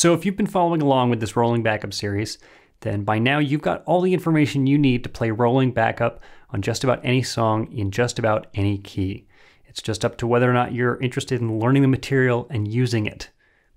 So if you've been following along with this rolling backup series, then by now you've got all the information you need to play rolling backup on just about any song in just about any key. It's just up to whether or not you're interested in learning the material and using it.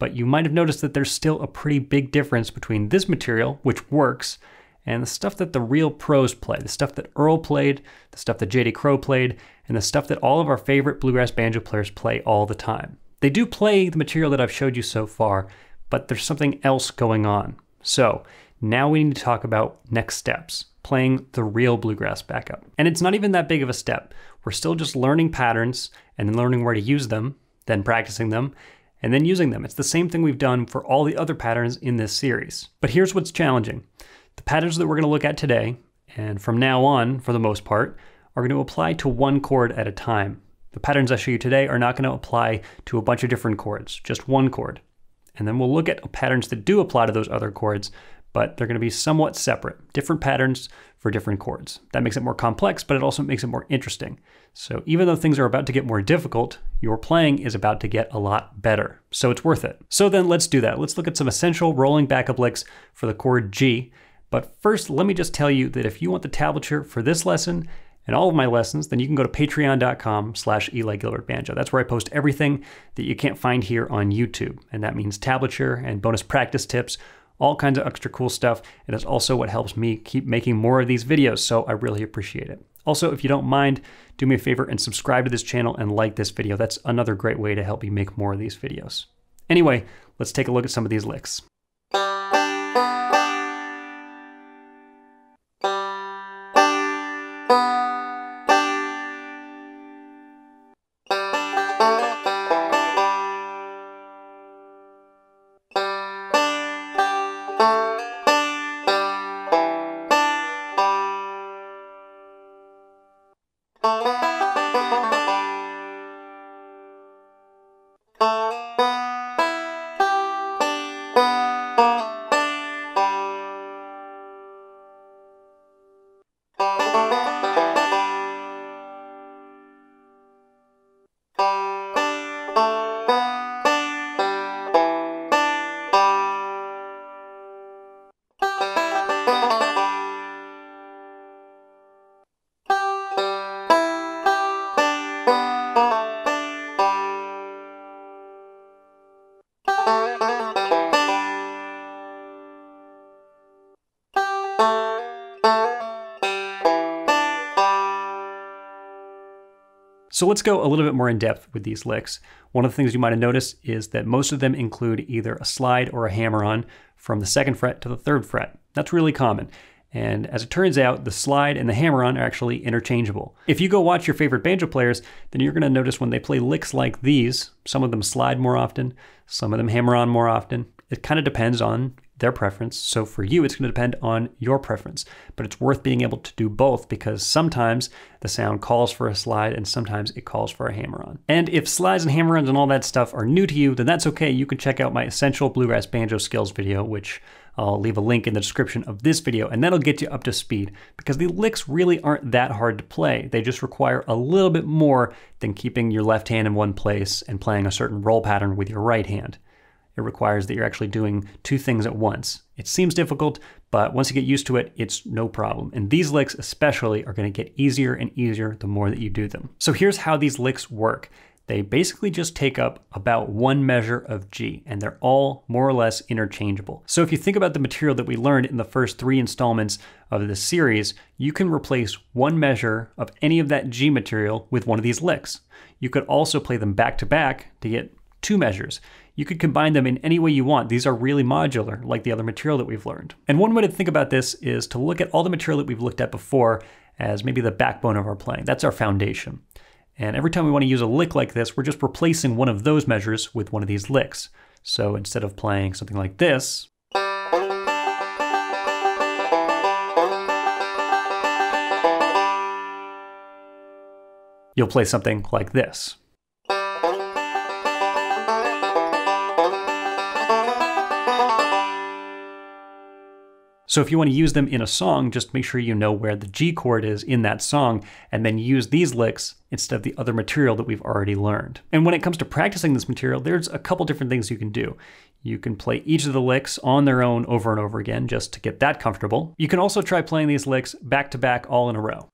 But you might have noticed that there's still a pretty big difference between this material, which works, and the stuff that the real pros play, the stuff that Earl played, the stuff that JD Crowe played, and the stuff that all of our favorite bluegrass banjo players play all the time. They do play the material that I've showed you so far, but there's something else going on. So now we need to talk about next steps, playing the real bluegrass backup. And it's not even that big of a step. We're still just learning patterns and then learning where to use them, then practicing them, and then using them. It's the same thing we've done for all the other patterns in this series. But here's what's challenging. The patterns that we're going to look at today, and from now on, for the most part, are going to apply to one chord at a time. The patterns I show you today are not going to apply to a bunch of different chords, just one chord. And then we'll look at patterns that do apply to those other chords, but they're going to be somewhat separate, different patterns for different chords. That makes it more complex, but it also makes it more interesting. So even though things are about to get more difficult, your playing is about to get a lot better. So it's worth it. So then let's do that. Let's look at some essential rolling backup licks for the chord G. But first, let me just tell you that if you want the tablature for this lesson and all of my lessons, then you can go to patreon.com slash Eli Gilbert Banjo. That's where I post everything that you can't find here on YouTube. And that means tablature and bonus practice tips, all kinds of extra cool stuff. And it's also what helps me keep making more of these videos, so I really appreciate it. Also, if you don't mind, do me a favor and subscribe to this channel and like this video. That's another great way to help me make more of these videos. Anyway, let's take a look at some of these licks. So let's go a little bit more in depth with these licks. One of the things you might have noticed is that most of them include either a slide or a hammer-on from the second fret to the third fret. That's really common. And as it turns out, the slide and the hammer-on are actually interchangeable. If you go watch your favorite banjo players, then you're gonna notice when they play licks like these, some of them slide more often, some of them hammer on more often. It kind of depends on their preference. So for you, it's going to depend on your preference. But it's worth being able to do both because sometimes the sound calls for a slide and sometimes it calls for a hammer on. And if slides and hammer ons and all that stuff are new to you, then that's okay. You can check out my Essential Bluegrass Banjo Skills video, which I'll leave a link in the description of this video, and that'll get you up to speed because the licks really aren't that hard to play. They just require a little bit more than keeping your left hand in one place and playing a certain roll pattern with your right hand. It requires that you're actually doing two things at once. It seems difficult, but once you get used to it, it's no problem. And these licks especially are gonna get easier and easier the more that you do them. So here's how these licks work. They basically just take up about one measure of G, and they're all more or less interchangeable. So if you think about the material that we learned in the first three installments of this series, you can replace one measure of any of that G material with one of these licks. You could also play them back to back to get two measures. You could combine them in any way you want. These are really modular, like the other material that we've learned. And one way to think about this is to look at all the material that we've looked at before as maybe the backbone of our playing. That's our foundation. And every time we want to use a lick like this, we're just replacing one of those measures with one of these licks. So instead of playing something like this, you'll play something like this. So if you want to use them in a song, just make sure you know where the G chord is in that song, and then use these licks instead of the other material that we've already learned. And when it comes to practicing this material, there's a couple different things you can do. You can play each of the licks on their own over and over again just to get that comfortable. You can also try playing these licks back to back all in a row.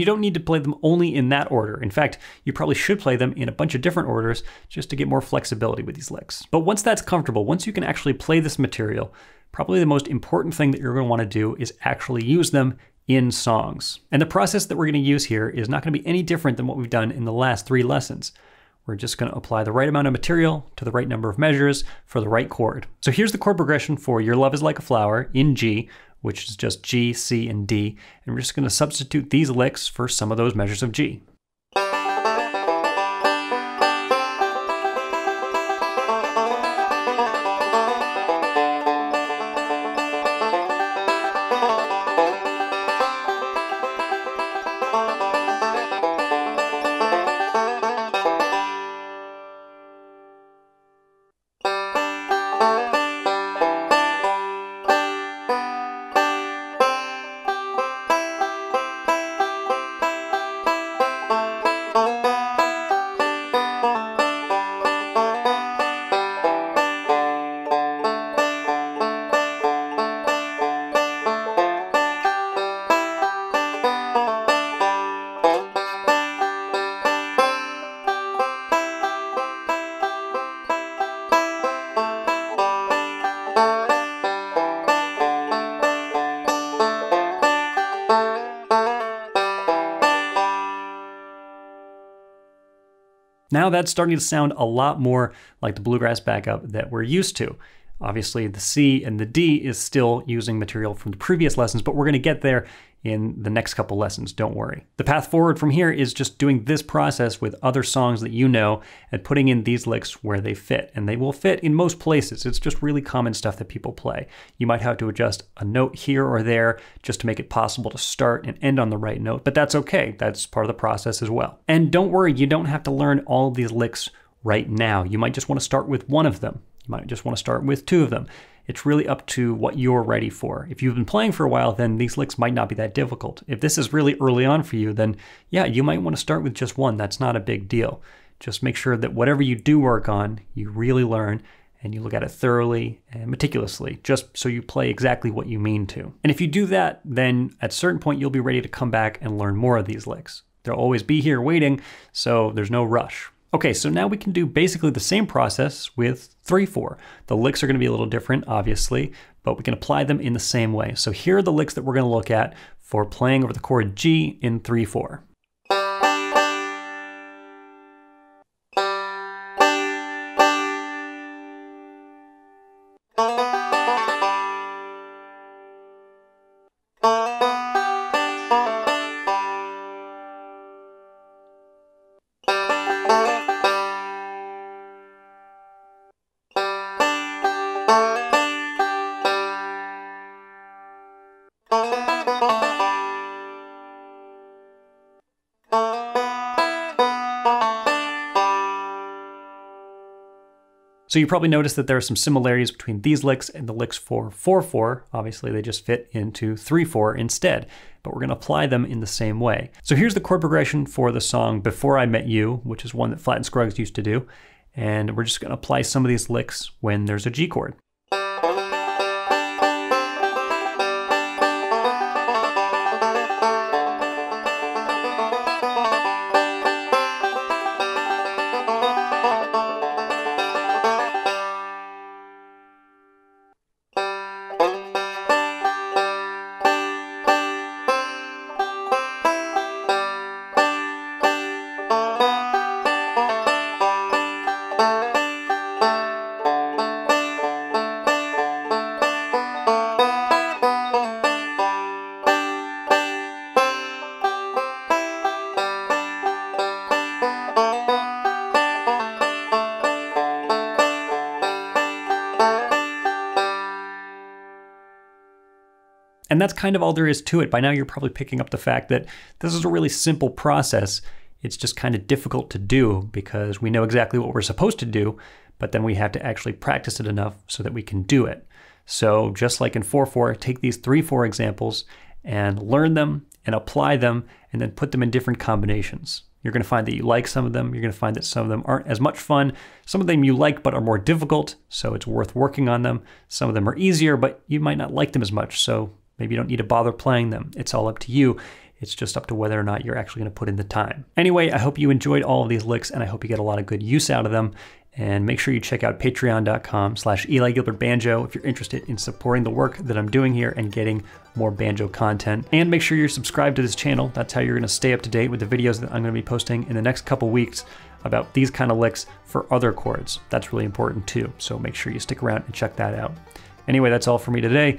And you don't need to play them only in that order. In fact, you probably should play them in a bunch of different orders just to get more flexibility with these licks. But once that's comfortable, once you can actually play this material, probably the most important thing that you're going to want to do is actually use them in songs. And the process that we're going to use here is not going to be any different than what we've done in the last three lessons. We're just going to apply the right amount of material to the right number of measures for the right chord. So here's the chord progression for Your Love is Like a Flower in G, which is just G, C, and D. And we're just going to substitute these licks for some of those measures of G. Now that's starting to sound a lot more like the bluegrass backup that we're used to. Obviously, the C and the D is still using material from the previous lessons, but we're going to get there in the next couple lessons, don't worry. The path forward from here is just doing this process with other songs that you know and putting in these licks where they fit. And they will fit in most places. It's just really common stuff that people play. You might have to adjust a note here or there just to make it possible to start and end on the right note, but that's okay. That's part of the process as well. And don't worry, you don't have to learn all of these licks right now. You might just want to start with one of them. You might just want to start with two of them. It's really up to what you're ready for. If you've been playing for a while, then these licks might not be that difficult. If this is really early on for you, then yeah, you might want to start with just one. That's not a big deal. Just make sure that whatever you do work on, you really learn and you look at it thoroughly and meticulously, just so you play exactly what you mean to. And if you do that, then at a certain point, you'll be ready to come back and learn more of these licks. They'll always be here waiting, so there's no rush. Okay, so now we can do basically the same process with 3-4. The licks are going to be a little different, obviously, but we can apply them in the same way. So here are the licks that we're going to look at for playing over the chord G in 3-4. So you probably noticed that there are some similarities between these licks and the licks for 4-4. Obviously, they just fit into 3-4 instead, but we're going to apply them in the same way. So here's the chord progression for the song Before I Met You, which is one that Flatt and Scruggs used to do. And we're just going to apply some of these licks when there's a G chord. And that's kind of all there is to it. By now, you're probably picking up the fact that this is a really simple process. It's just kind of difficult to do because we know exactly what we're supposed to do, but then we have to actually practice it enough so that we can do it. So, just like in 4 4, take these 3 4 examples and learn them and apply them and then put them in different combinations. You're going to find that you like some of them. You're going to find that some of them aren't as much fun. Some of them you like but are more difficult, so it's worth working on them. Some of them are easier, but you might not like them as much, so maybe you don't need to bother playing them. It's all up to you. It's just up to whether or not you're actually going to put in the time. Anyway, I hope you enjoyed all of these licks and I hope you get a lot of good use out of them. And make sure you check out patreon.com slash Eli Gilbert Banjo if you're interested in supporting the work that I'm doing here and getting more banjo content. And make sure you're subscribed to this channel. That's how you're going to stay up to date with the videos that I'm going to be posting in the next couple weeks about these kind of licks for other chords. That's really important too. So make sure you stick around and check that out. Anyway, that's all for me today.